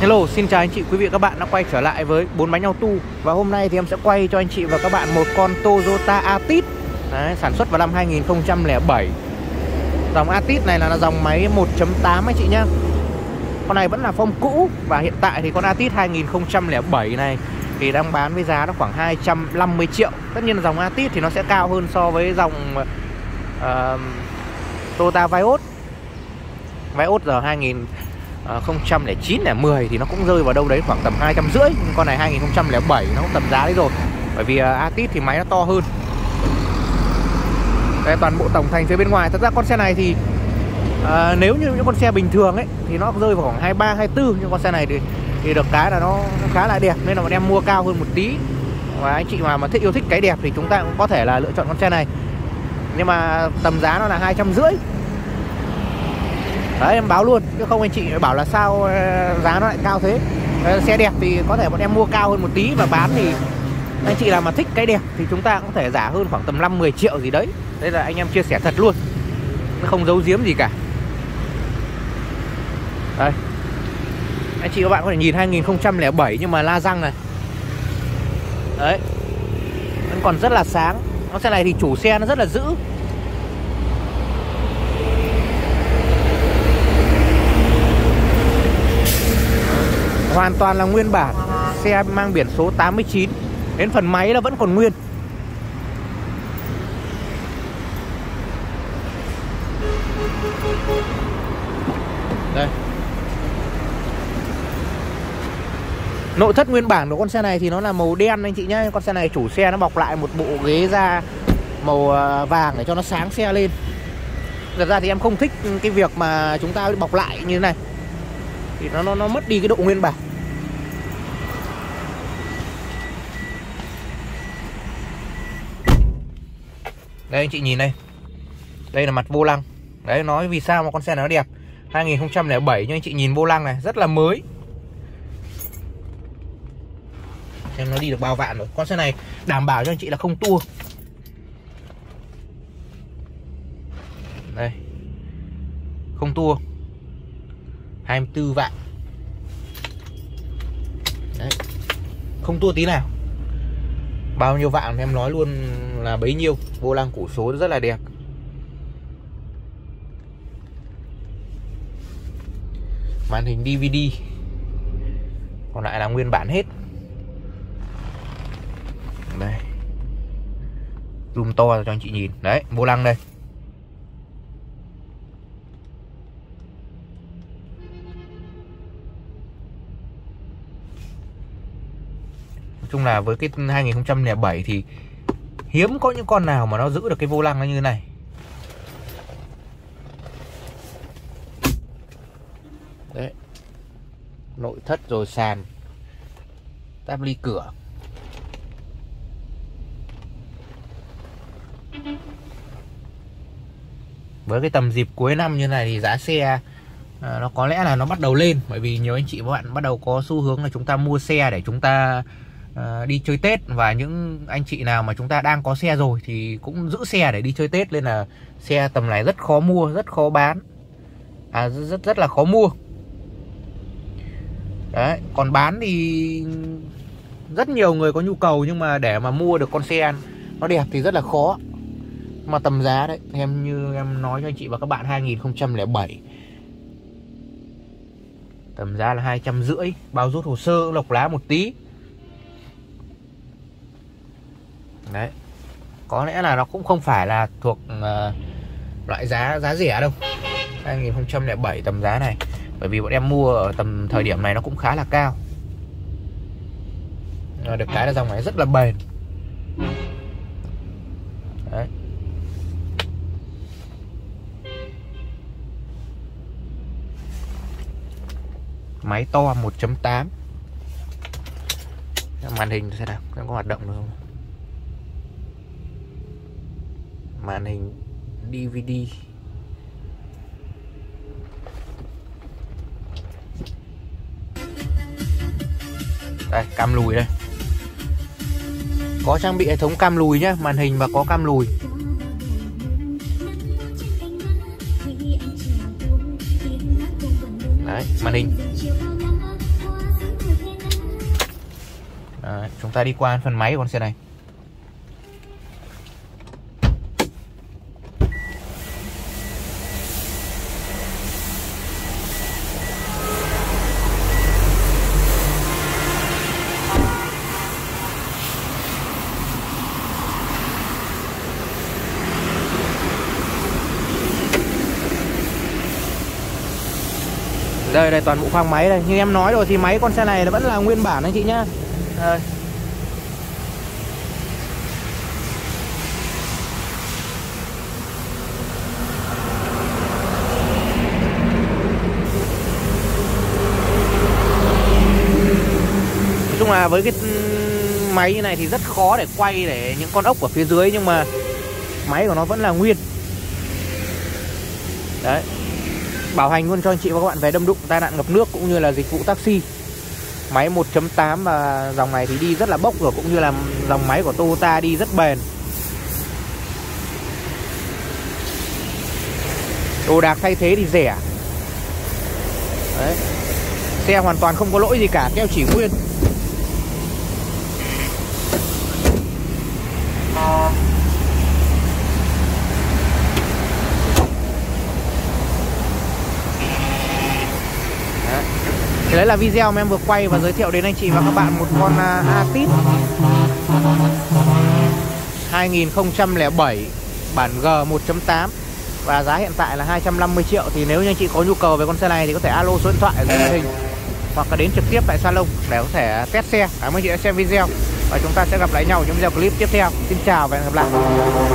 Hello, xin chào anh chị, quý vị và các bạn đã quay trở lại với bốn bánh auto Và hôm nay thì em sẽ quay cho anh chị và các bạn một con Toyota Atit Đấy, sản xuất vào năm 2007 Dòng Atit này là dòng máy 1.8 anh chị nhá. Con này vẫn là phong cũ Và hiện tại thì con Atit 2007 này Thì đang bán với giá nó khoảng 250 triệu. Tất nhiên là dòng Atit thì nó sẽ cao hơn so với dòng uh, Toyota Vios. Vios giờ 2000 2009 là 10 thì nó cũng rơi vào đâu đấy khoảng tầm 250 nhưng con này 2007 nó cũng tầm giá đấy rồi. Bởi vì à, uh, Atis thì máy nó to hơn. Đây toàn bộ tổng thành phía bên ngoài thật ra con xe này thì uh, nếu như những con xe bình thường ấy thì nó rơi vào khoảng 23 24 nhưng con xe này thì thì được cái là nó, nó khá là đẹp nên là bọn em mua cao hơn một tí. Và anh chị mà mà thích yêu thích cái đẹp thì chúng ta cũng có thể là lựa chọn con xe này. Nhưng mà tầm giá nó là hai trăm rưỡi đấy, em báo luôn. Chứ không anh chị bảo là sao ờ, giá nó lại cao thế. Ờ, xe đẹp thì có thể bọn em mua cao hơn một tí và bán thì anh chị nào mà thích cái đẹp thì chúng ta cũng có thể giả hơn khoảng tầm 5 10 triệu gì đấy. Đây là anh em chia sẻ thật luôn. Không giấu giếm gì cả. Đây. Anh chị các bạn có thể nhìn 2007 nhưng mà la răng này. Đấy. Vẫn còn rất là sáng. Con xe này thì chủ xe nó rất là giữ Hoàn toàn là nguyên bản. Xe mang biển số 89 Đến phần máy là vẫn còn nguyên. Đây. Nội thất nguyên bản của con xe này thì nó là màu đen anh chị nhé Con xe này chủ xe nó bọc lại một bộ ghế da màu à, vàng để cho nó sáng xe lên. Thật ra thì em không thích cái việc mà chúng ta bọc lại như thế này thì nó nó nó mất đi cái độ nguyên bản. Đây, anh chị nhìn đây. Đây là mặt vô lăng. Đấy, nói vì sao mà con xe nó đẹp. 2007 nhưng anh chị nhìn vô lăng này, rất là mới. Xem nó đi được bao vạn rồi. Con xe này đảm bảo cho anh chị là không tua. Đây. Không tua. 24 vạn. Đấy. Không tua tí nào. Bao nhiêu vạn em nói luôn là bấy nhiêu. Vô lăng củ số rất là đẹp. Màn hình DVD Còn lại là nguyên bản hết. Đây. Zoom to cho anh chị nhìn. Đấy, vô lăng đây. Chung là với cái 2007 thì hiếm có những con nào mà nó giữ được cái vô lăng nó như thế này. Đấy. Nội thất rồi sàn. Táp ly cửa. Với cái tầm dịp cuối năm như này thì giá xe à, nó có lẽ là nó bắt đầu lên. Bởi vì nhiều anh chị và bạn bắt đầu có xu hướng là chúng ta mua xe để chúng ta Ờ, đi chơi Tết và những anh chị nào mà chúng ta đang có xe rồi thì cũng giữ xe để đi chơi Tết nên là xe tầm này rất khó mua, rất khó bán. À rất rất là khó mua. Đấy, còn bán thì rất nhiều người có nhu cầu nhưng mà để mà mua được con xe nó đẹp thì rất là khó. Mà tầm giá đấy, em như em nói cho anh chị và các bạn 2007 tầm giá là hai trăm rưỡi bao rút hồ sơ lọc lá một tí đấy. Có lẽ là nó cũng không phải là thuộc uh, loại giá giá rẻ đâu. 2007 tầm giá này. Bởi vì bọn em mua ở tầm thời điểm này nó cũng khá là cao. Nó được cái là dòng này rất là bền. Đấy. Máy to 1.8 màn hình thế nào? Có hoạt động được không? màn hình DVD đây cam lùi đây. Có trang bị hệ thống cam lùi nhé, màn hình và có cam lùi. Đấy màn hình. À, chúng ta đi qua phần máy của con xe này. Đây đây, toàn bộ khoang máy đây. Như em nói rồi thì máy con xe này nó vẫn là nguyên bản anh chị nhá. Đây. Nói chung là với cái máy như này thì rất khó để quay để những con ốc ở phía dưới nhưng mà máy của nó vẫn là nguyên. Đấy bảo hành luôn cho anh chị và các bạn về đâm đụng, tai nạn ngập nước cũng như là dịch vụ taxi. Máy 1.8 và dòng này thì đi rất là bốc rồi, cũng như là dòng máy của Toyota đi rất bền. Đồ đạc thay thế thì rẻ. Đấy. xe hoàn toàn không có lỗi gì cả keo chỉ nguyên Thì đấy là video mà em vừa quay và giới thiệu đến anh chị và các bạn một con uh, Atit 2007 bản G 1.8 và giá hiện tại là 250 triệu thì nếu như anh chị có nhu cầu về con xe này thì có thể alo số điện thoại ở dưới màn hình hoặc là đến trực tiếp tại salon để có thể test xe. Cảm ơn chị đã xem video và chúng ta sẽ gặp lại nhau trong video clip tiếp theo. Xin chào và hẹn gặp lại.